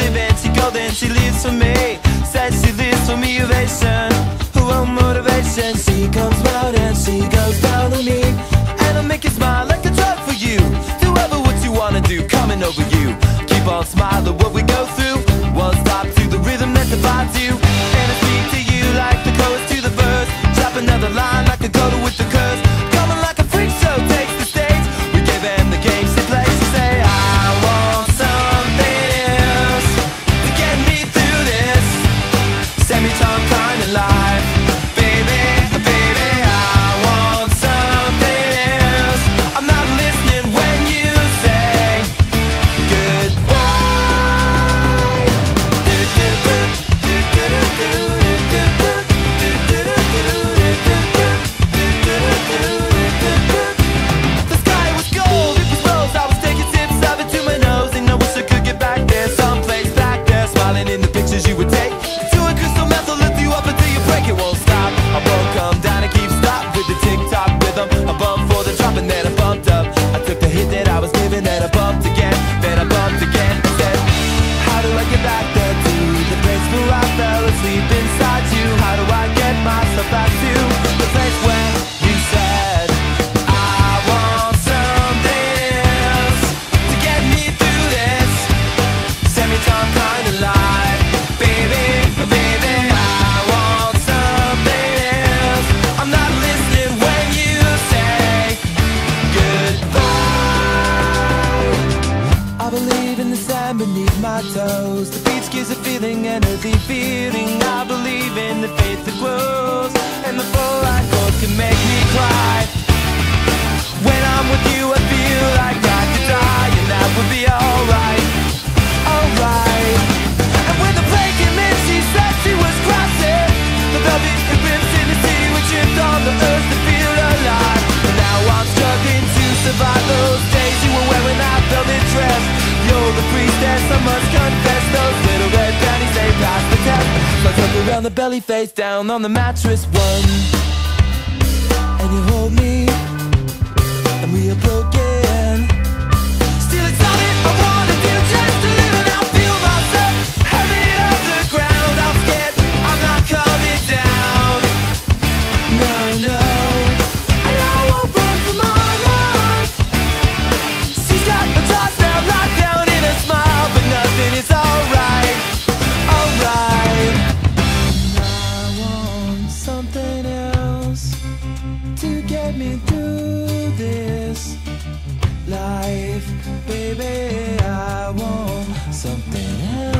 living, golden, she lives for me. Says she lives for me, ovation Who motivation? She comes round and she goes down on me. And I make you smile like a drug for you. Do ever what you wanna do, coming over you. Keep on smiling what we go through. One stop to the rhythm that divides you. more the dropping that. believe in the sand beneath my toes. The beach gives a feeling, an earthy feeling. I believe in the faith that grows. And the full light goes can make me cry. on the belly face down on the mattress one. me through this life, baby. I want something else.